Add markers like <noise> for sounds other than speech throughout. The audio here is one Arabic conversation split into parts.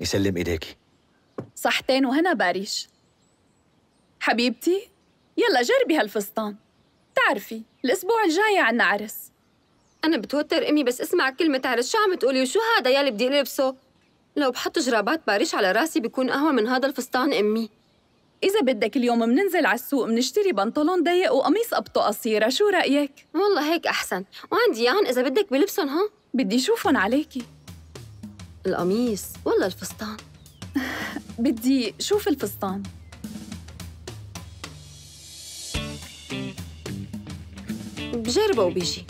يسلم ايديكي صحتين وهنا باريش. حبيبتي يلا جربي هالفستان. تعرفي الأسبوع الجاي عنا عرس. أنا بتوتر أمي بس أسمع كلمة عرس. شو عم تقولي؟ وشو هذا؟ يلي بدي ألبسه؟ لو بحط جرابات باريش على راسي بيكون أهون من هذا الفستان أمي. إذا بدك اليوم مننزل على السوق منشتري بنطلون ضيق وقميص قبطه قصيرة شو رأيك؟ والله هيك أحسن. وعندي ياهن إذا بدك بلبسهم ها؟ بدي شوفهم عليكي. القميص ولا الفستان؟ <laughs> بدي شوف الفستان. بجربه وبيجي.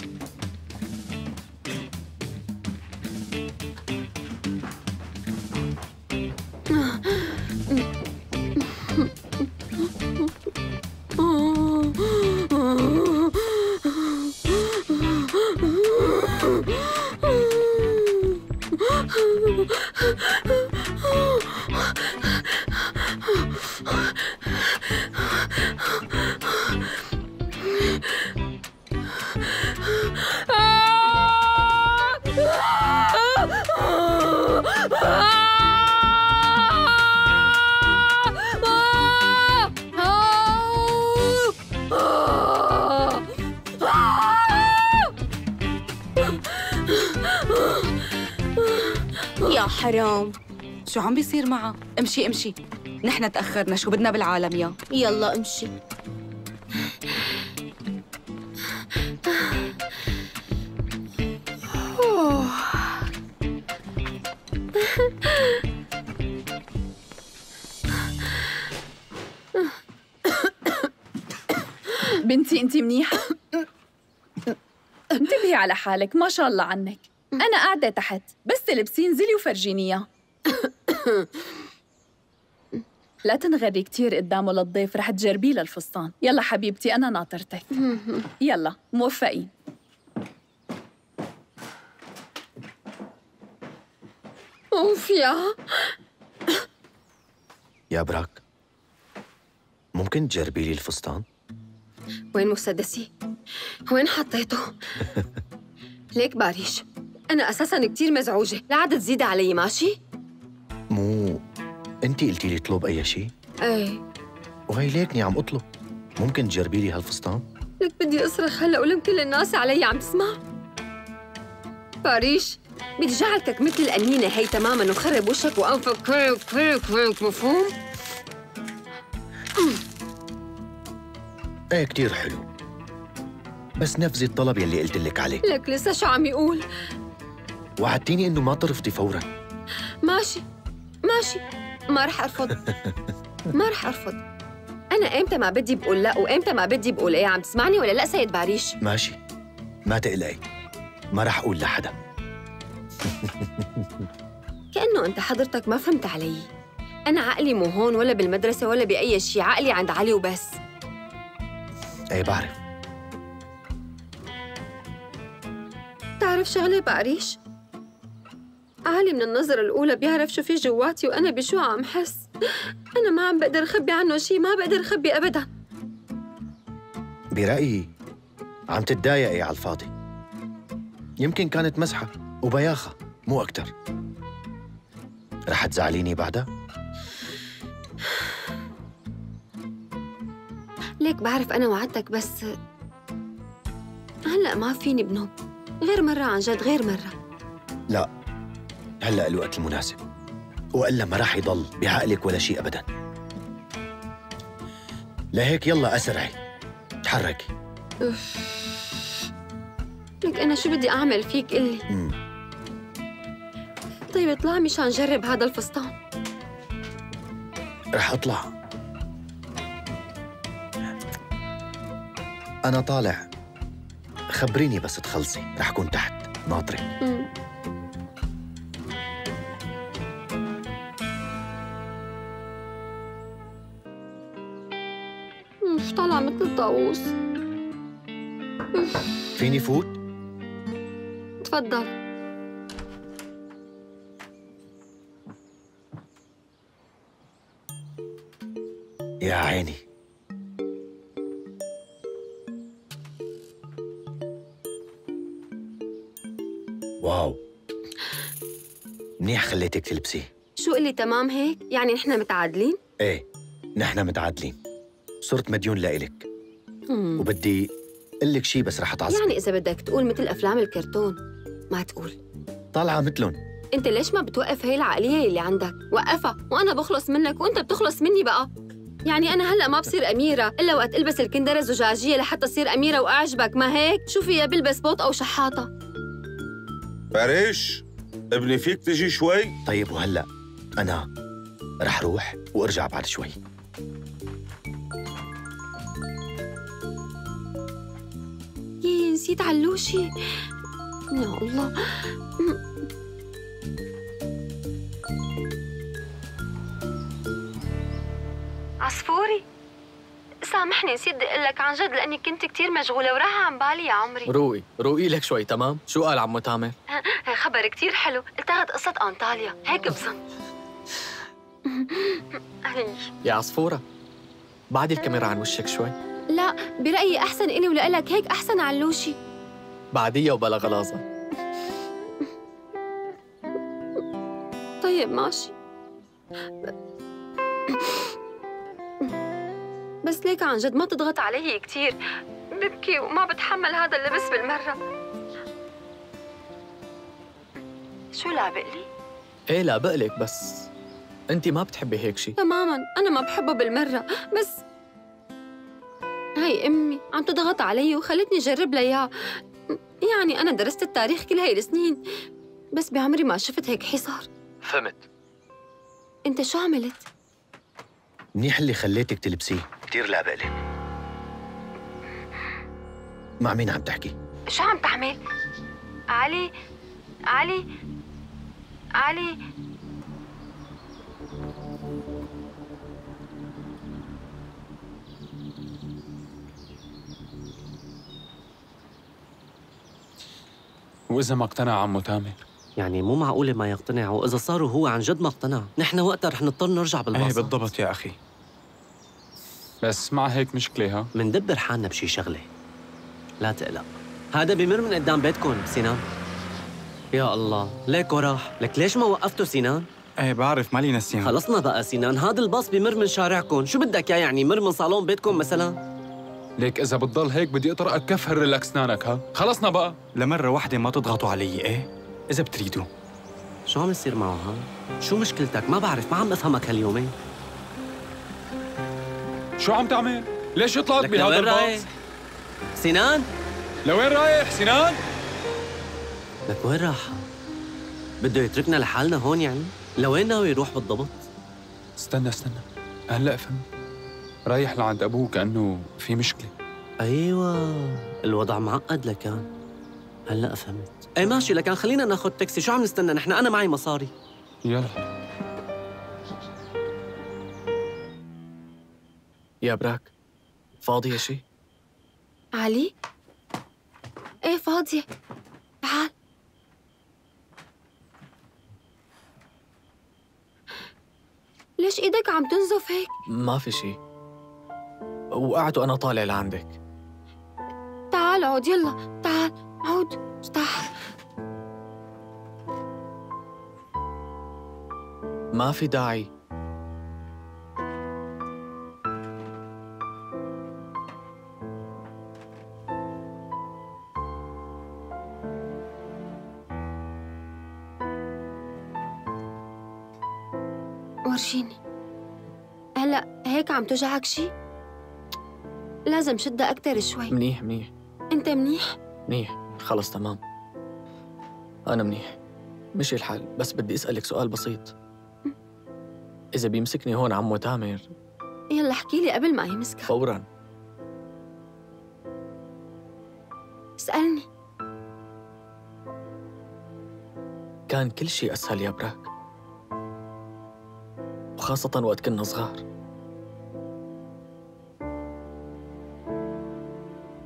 حرام شو عم بيصير معها؟ امشي امشي. نحن تأخرنا شو بدنا بالعالم يا. يلا امشي. بنتي انت منيحة؟ انتبهي على حالك ما شاء الله عنك. أنا قاعدة تحت بس تلبسي انزلي وفرجيني إياه <coughs> لا تنغري كتير قدامه للضيف رح تجربيه للفستان يلا حبيبتي أنا ناطرتك <laughs> يلا موفقين أوف يا يا براك ممكن تجربي لي الفستان؟ وين مسدسي؟ وين حطيته؟ <laughs> ليك باريش أنا أساساً كتير مزعوجة لا عاد تزيد علي ماشي؟ مو انت قلتي لي اطلب أي شيء إيه وهي ليكني عم أطلب ممكن تجربي لي هالفستان؟ لك بدي أصرخ هلا ولم كل الناس علي عم تسمع؟ باريش بدي جعلتك مثل القنينة هي تماماً وخرب وشك وأنفك كرك كرك كرك مفهوم؟ إيه كتير حلو بس نفذي الطلب يلي قلت لك عليه لك لسه شو عم يقول؟ وعدتيني إنه ما طرفتي فورا. ماشي. ماشي. ما رح أرفض. ما رح أرفض. أنا إمتى ما بدي بقول لا وإمتى ما بدي بقول إيه عم تسمعني ولا لا سيد باريش؟ ماشي. ما تقلقي. ما رح أقول لحدا. <laughs> كأنه أنت حضرتك ما فهمت علي. أنا عقلي مو هون ولا بالمدرسة ولا بأي شيء عقلي عند علي وبس. إيه بعرف. تعرف شغلة باريش؟ علي من النظرة الأولى بيعرف شو في جواتي وأنا بشو عم حس. أنا ما عم بقدر أخبي عنه شيء ما بقدر أخبي أبداً. برأيي عم تتضايقي على الفاضي. يمكن كانت مزحة وبياخة مو أكتر. رح تزعليني بعدها؟ ليك بعرف أنا وعدتك بس هلأ ما فيني بنوب غير مرة عن جد غير مرة. لا هلأ الوقت المناسب. وإلا ما راح يضل بعقلك ولا شيء أبدا. لهيك يلا أسرعي تحركي لك أنا شو بدي أعمل فيك قلي مم. طيب اطلع مشان جرب هذا الفستان. رح أطلع. أنا طالع. خبريني بس تخلصي. رح أكون تحت. ناطرك مش طالعة مثل الطاووس فيني فوت؟ تفضل يا عيني واو منيح خليتك تلبسيه شو تقول لي تمام هيك؟ يعني نحن متعادلين؟ إيه نحن متعادلين صرت مديون لإلك. وبدي أقول لك شيء بس رح أتعصب. يعني إذا بدك تقول مثل أفلام الكرتون ما تقول. طالعة مثلهم أنت ليش ما بتوقف هي العقلية اللي عندك؟ وقفها وأنا بخلص منك وأنت بتخلص مني بقى. يعني أنا هلأ ما بصير أميرة إلا وقت ألبس الكندرة الزجاجية لحتى أصير أميرة وأعجبك. ما هيك؟ شو فيها؟ بلبس بوت أو شحاطة. فريش ابني فيك تجي شوي؟ طيب وهلأ أنا رح روح وأرجع بعد شوي. نسيت علوشي. يا الله. عصفوري سامحني نسيت بدي أقول لك عن جد لأني كنت كثير مشغولة وراها عن بالي يا عمري. روقي روقي لك شوي تمام؟ شو قال عمو تامر؟ خبر كثير حلو. التغت قصة أنطاليا. هيك بظن. يا عصفورة بعد الكاميرا عن وشك شوي. لا برأيي أحسن الي ولك هيك أحسن علوشي بعديها وبلا غلاظة. طيب ماشي. بس ليك عن جد ما تضغط علي كثير ببكي وما بتحمل هذا اللبس بالمرة. شو لابق لي؟ إيه لا بقلك بس انت ما بتحبي هيك شي. تماما أنا ما بحبه بالمرة بس هاي أمي عم تضغط علي وخلتني أجرب لها إياه يعني أنا درست التاريخ كل هاي السنين بس بعمري ما شفت هيك حصار فهمت أنت شو عملت؟ منيح اللي خليتك تلبسيه كثير لابق لك مع مين عم تحكي؟ شو عم تعمل؟ علي علي علي وإذا ما اقتنع عمو تامر يعني مو معقولة ما يقتنع وإذا صار وهو عن جد ما اقتنع. نحن وقتها رح نضطر نرجع إيه بالباص بالضبط يا أخي. بس مع هيك مشكلة ها؟ مندبر حالنا بشي شغلة. لا تقلق. هذا بمر من قدام بيتكم سنان يا الله. ليكو راح لك ليش ما وقفتوا سنان؟ إيه بعرف. مالي نسيان خلصنا بقى سنان هذا الباص بمر من شارعكم. شو بدك يا يعني؟ مر من صالون بيتكم مثلا؟ ليك إذا بتضل هيك بدي أطرقك كف هرلك أسنانك ها خلصنا بقى لمرة واحدة ما تضغطوا علي إيه إذا بتريدوا شو عم يصير معه ها؟ شو مشكلتك؟ ما بعرف ما عم أفهمك هاليومين شو عم تعمل؟ ليش يطلعك لك بهذا لوين رايح؟ الباص؟ سنان لوين رايح سنان؟ لك وين راح؟ بده يتركنا لحالنا هون يعني؟ لوين ناوي يروح بالضبط؟ استنى استنى هلأ فهمت رايح لعند أبوه كأنه في مشكلة. أيوه الوضع معقد لكان. هلأ فهمت. إيه ماشي لكان خلينا ناخذ تاكسي. شو عم نستنى؟ نحن أنا معي مصاري. يلا. يا براك فاضية شي؟ علي؟ إيه فاضية. تعال. ليش إيدك عم تنزف هيك؟ ما في شي. وقعت وأنا طالع لعندك. تعال عود يلا. تعال. عود تعال. ما في داعي. ورجيني هلا هيك عم توجعك شي؟ لازم شدها أكتر شوي. منيح منيح. أنت منيح؟ منيح. خلص تمام. أنا منيح. مشي الحال. بس بدي أسألك سؤال بسيط. إذا بيمسكني هون عمو تامر. يلا احكي لي قبل ما يمسكك. فوراً. اسألني. كان كل شيء أسهل يا براك. وخاصة وقت كنا صغار.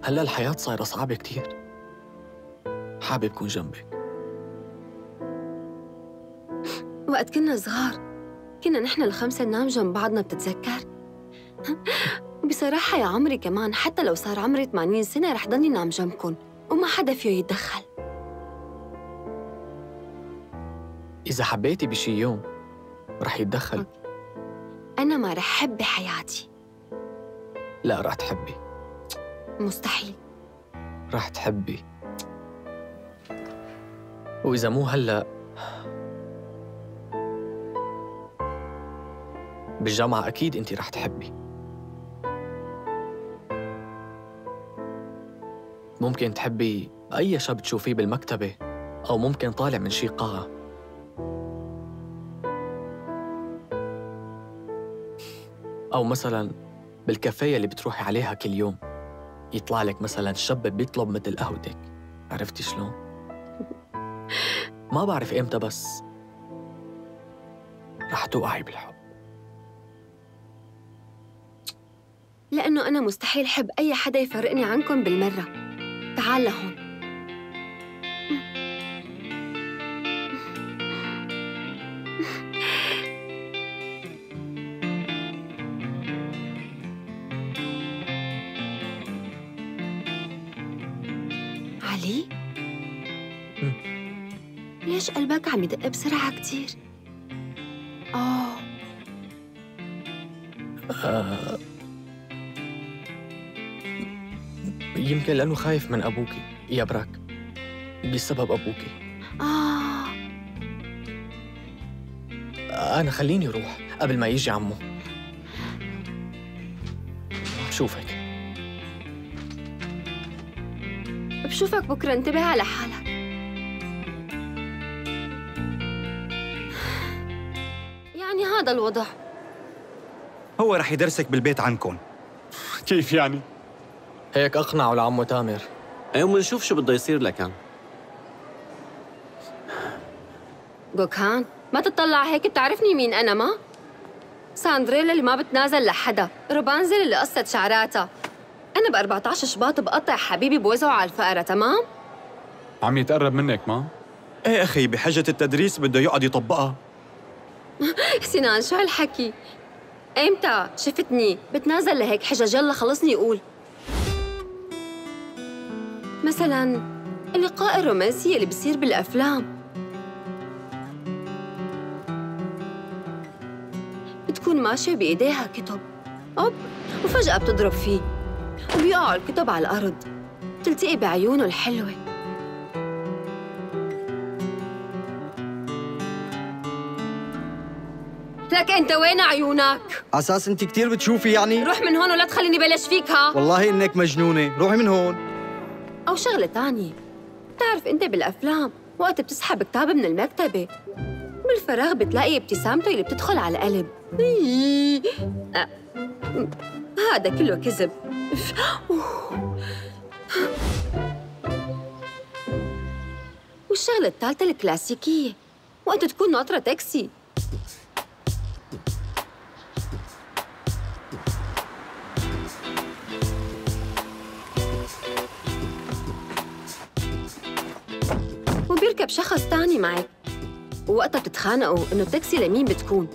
هلا الحياة صايرة صعبة كتير. حابب كون جنبك. وقت كنا صغار كنا نحن الخمسة ننام جنب بعضنا بتتذكر؟ <laughs> بصراحة يا عمري كمان حتى لو صار عمري 80 سنة رح ضلني نام جنبكن وما حدا فيه يتدخل. إذا حبيتي بشي يوم رح يتدخل. أنا ما رح حب بحياتي. لا رح تحبي. مستحيل. رح تحبي. وإذا مو هلأ بالجامعة أكيد أنت رح تحبي. ممكن تحبي أي شاب تشوفيه بالمكتبة أو ممكن طالع من شي قاعة أو مثلا بالكافيه اللي بتروحي عليها كل يوم. يطلع لك مثلا شاب بيطلب مثل قهوتك عرفتي شلون؟ ما بعرف إمتى بس رح توقعي بالحب. لأنه أنا مستحيل حب أي حدا يفرقني عنكم بالمرة. تعال لهون. علي؟ ليش قلبك عم يدق بسرعة كتير؟ آه. آه. يمكن لأنه خايف من أبوكي يا براك. بسبب أبوكي. آه. أنا خليني أروح قبل ما يجي عمو. شوفك بشوفك بكرة. انتبه على حالك. يعني هذا الوضع. هو رح يدرسك بالبيت عنكم. كيف يعني؟ هيك أقنعوا لعمو تامر. إيه ومنشوف شو بده يصير لكان جوكان ما تطلع هيك. بتعرفني مين أنا ما؟ ساندريلا اللي ما بتنازل لحدا. روبانزل اللي قصت شعراتها. أنا ب 14 شباط بقطع حبيبي بوزعه على الفقرة تمام؟ عم يتقرب منك ما؟ إيه أخي بحجة التدريس بده يقعد يطبقها <laughs> سنان شو هالحكي؟ ايمتى شفتني بتنازل لهيك حجج يلا خلصني قول مثلا اللقاء الرومانسي اللي بصير بالأفلام بتكون ماشية بإيديها كتب أوب وفجأة بتضرب فيه وبيقعوا الكتب على الأرض. بتلتقي بعيونه الحلوة. لك أنت وين عيونك؟ أساس أنت كثير بتشوفي يعني؟ روح من هون ولا تخليني بلش فيك ها؟ والله إنك مجنونة. روحي من هون. أو شغلة تانية. بتعرف أنت بالأفلام وقت بتسحب كتاب من المكتبة. بالفراغ بتلاقي ابتسامته اللي بتدخل على القلب إيه. هذا كله كذب. والشغلة الثالثة الكلاسيكية. وقت تكون ناطرة تاكسي. وبيركب شخص تاني معك ووقتها بتتخانقوا إنه التاكسي لمين بتكون.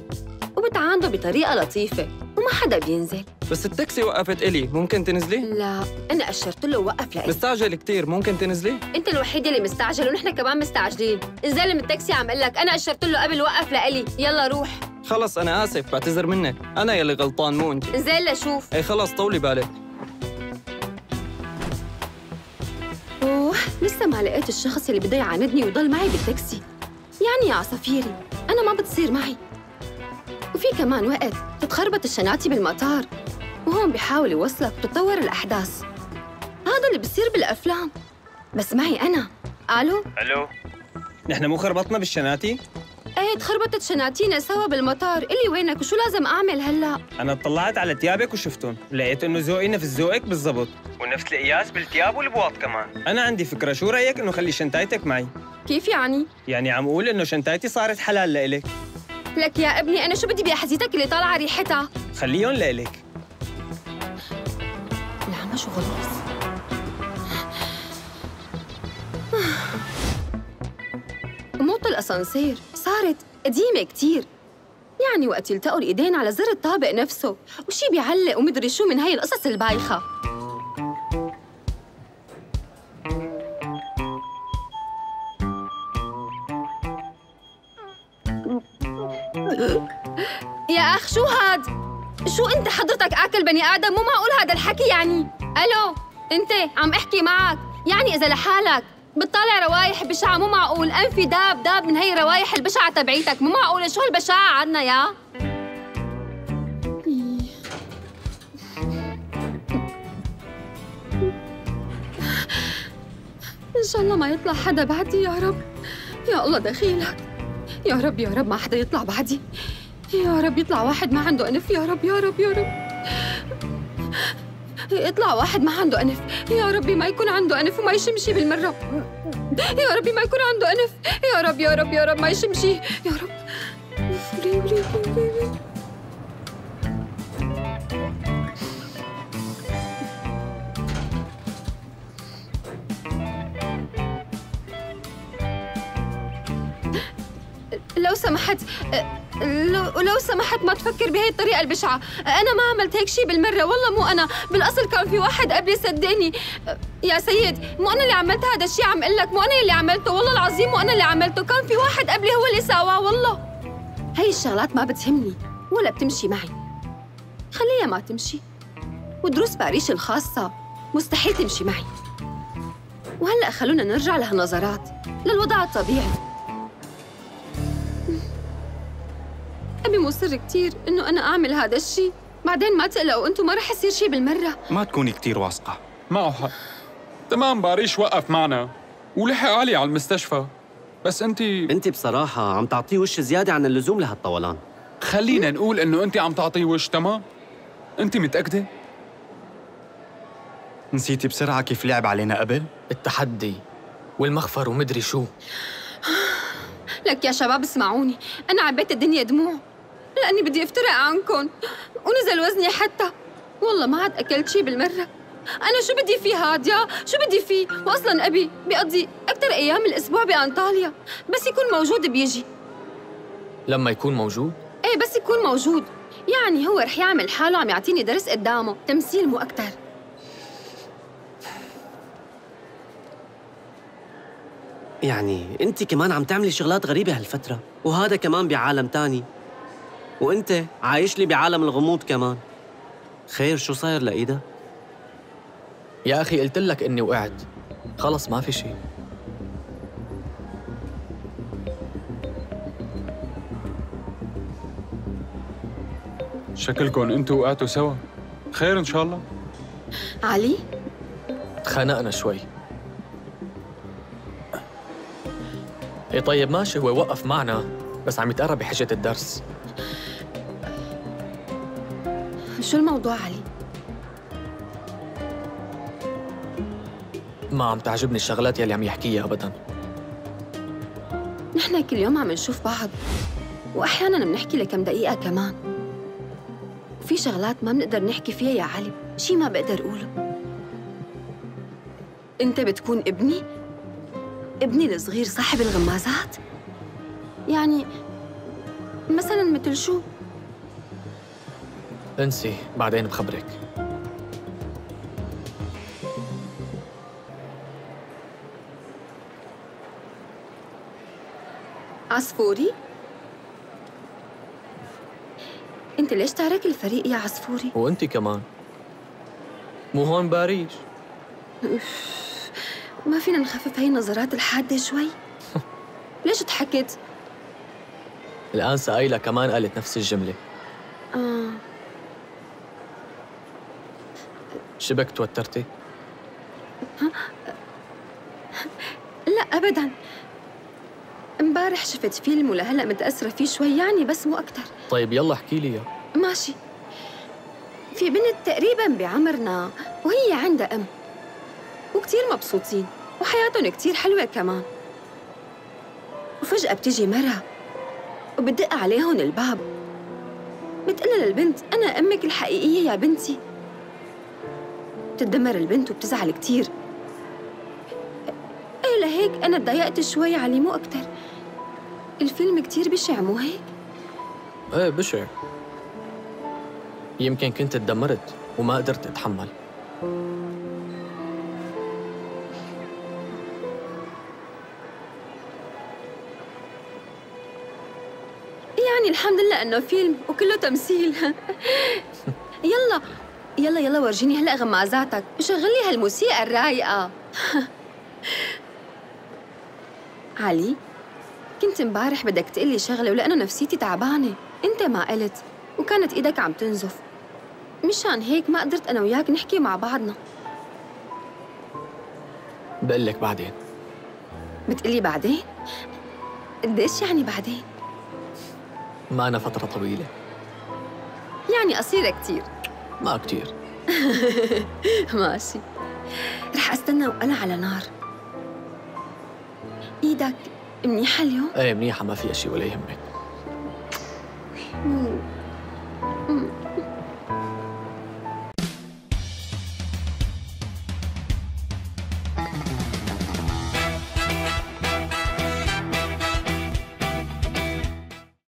وبتعاندوا بطريقة لطيفة. وما حدا بينزل. بس التاكسي وقفت إلي ممكن تنزلي؟ لا أنا أشرت له وقف لإلي. مستعجل كثير ممكن تنزلي؟ أنت الوحيد اللي مستعجل ونحن كمان مستعجلين. انزل من التاكسي عم قلك أنا أشرت له قبل وقف لإلي. يلا روح. خلص أنا آسف بعتذر منك. أنا يلي غلطان مو أنت. انزل لشوف. اي خلص طولي بالك. أوه لسه ما لقيت الشخص اللي بده يعاندني ويضل معي بالتاكسي. يعني يا عصافيري أنا ما بتصير معي. وفي كمان وقت تتخربط الشناتي بالمطار وهون بيحاول يوصلك وتتطور الأحداث. هذا اللي بصير بالأفلام. بس معي أنا. ألو؟ ألو. نحن مو خربطنا بالشناتي؟ إيه تخربطت شناتينا سوا بالمطار. إلي وينك وشو لازم أعمل هلأ؟ أنا اطلعت على ثيابك وشفتهم. لقيت إنه ذوقي نفس ذوقك بالضبط. ونفس القياس بالثياب والبواط كمان. أنا عندي فكرة شو رأيك إنه خلي شنطايتك معي؟ كيف يعني؟ يعني عم أقول إنه شنطايتي صارت حلال لإلك. لك يا ابني أنا شو بدي بأحزيتك اللي طالعة ريحتها؟ خليهم لإلك. العمى شو غلط. موت الأسانسير صارت قديمة كتير. يعني وقت يلتقوا الإيدين على زر الطابق نفسه. وشي بيعلق ومدري شو من هاي القصص البايخة. شو انت حضرتك اكل بني آدم؟ مو معقول هذا الحكي يعني. ألو انت عم احكي معك. يعني إذا لحالك. بتطالع روايح بشعة. مو معقول. انفي داب داب من هي الروايح البشعة تبعيتك. مو معقول. شو هالبشاعة عنا يا؟ إن شاء الله ما يطلع حدا بعدي يا رب. يا الله دخيلك. يا رب يا رب ما حدا يطلع بعدي. يا رب يطلع واحد ما عنده أنف. يا رب يا رب يا رب. يطلع واحد ما عنده أنف. يا ربي ما يكون عنده أنف وما يشمشي بالمرة. يا ربي ما يكون عنده أنف. يا رب يا رب يا رب ما يشمشي. يا رب. لو سمحت لو, سمحت ما تفكر بهي الطريقة البشعة. أنا ما عملت هيك شيء بالمرة والله مو أنا. بالأصل كان في واحد قبلي صدقني. يا سيد مو أنا اللي عملت هذا الشيء عم أقول لك مو أنا اللي عملته. والله العظيم مو أنا اللي عملته. كان في واحد قبلي هو اللي سواه والله. هي الشغلات ما بتهمني ولا بتمشي معي. خليها ما تمشي. ودروس باريس الخاصة مستحيل تمشي معي. وهلأ خلونا نرجع لهالنظرات للوضع الطبيعي. مصر كتير إنه أنا أعمل هذا الشيء. بعدين ما تقلقوا أنتم ما رح يصير شيء بالمرة. ما تكوني كتير واثقة. معه حق. تمام باريش وقف معنا. ولحق علي على المستشفى. بس انت انت بصراحة عم تعطيه وش زيادة عن اللزوم لهالطولان. خلينا نقول إنه انت عم تعطيه وش تمام؟ انت متأكدة؟ نسيتي بسرعة كيف لعب علينا قبل؟ التحدي والمخفر ومدري شو. لك يا شباب اسمعوني. أنا عبيت الدنيا دموع. لأني بدي أفترق عنكم ونزل وزني حتى. والله ما عاد أكلت شي بالمرة. أنا شو بدي فيه هاد يا شو بدي فيه؟ وأصلا أبي بيقضي أكثر أيام الأسبوع بأنطاليا. بس يكون موجود بيجي. لما يكون موجود؟ إيه بس يكون موجود. يعني هو رح يعمل حاله عم يعطيني درس قدامه. تمثيل مو أكثر يعني انت كمان عم تعملي شغلات غريبة هالفترة وهذا كمان بعالم تاني. وانت عايش لي بعالم الغموض كمان. خير شو صاير لإيدا؟ يا أخي قلت لك إني وقعت. خلص ما في شيء شكلكم أنتوا وقعتوا سوا. خير إن شاء الله. علي؟ تخانقنا شوي. إيه طيب ماشي هو وقف معنا بس عم يتقرب بحجة الدرس. شو الموضوع علي؟ ما عم تعجبني الشغلات يلي عم يحكيها أبداً نحن كل يوم عم نشوف بعض وأحياناً بنحكي لكم دقيقة كمان وفي شغلات ما بنقدر نحكي فيها يا علي شي ما بقدر أقوله أنت بتكون ابني؟ ابني الصغير صاحب الغمازات؟ يعني مثلاً مثل شو؟ انسي بعدين بخبرك عصفوري؟ أنت ليش تارك الفريق يا عصفوري؟ وانت كمان مو هون باريس ما فينا نخفف هي النظرات الحادة شوي؟ <laughs> ليش ضحكت؟ الآن سأيلة كمان قالت نفس الجملة آه شبك توترتي؟ لا أبداً. امبارح شفت فيلم ولهلأ متأثرة فيه شوي يعني بس مو أكتر. طيب يلا احكي لي إياه ماشي. في بنت تقريبا بعمرنا وهي عندها أم. وكتير مبسوطين وحياتهم كتير حلوة كمان. وفجأة بتجي مرة وبتدق عليهم الباب. بتقلها للبنت أنا أمك الحقيقية يا بنتي. بتتدمر البنت وبتزعل كتير. إيه لهيك؟ أنا تضايقت شوي علي مو أكتر. الفيلم كتير بشع مو هيك؟ إيه بشع. يمكن كنت تدمرت وما قدرت أتحمل. يعني يعني الحمد لله إنه فيلم وكله تمثيل. <laughs> يلا يلا يلا ورجيني هلا غمازاتك وشغل لي هالموسيقى الرايقة. <laughs> علي كنت امبارح بدك تقلي شغلة ولأنه نفسيتي تعبانة. أنت ما قلت وكانت إيدك عم تنزف. مشان هيك ما قدرت أنا وياك نحكي مع بعضنا. بقول لك بعدين. بتقلي بعدين؟ قديش يعني بعدين؟ ما أنا فترة طويلة. يعني قصيرة كتير. ما كتير <laughs> ماشي رح أستنى وأنا على نار إيدك منيحة اليوم؟ إيه منيحة ما فيها شيء ولا يهمك.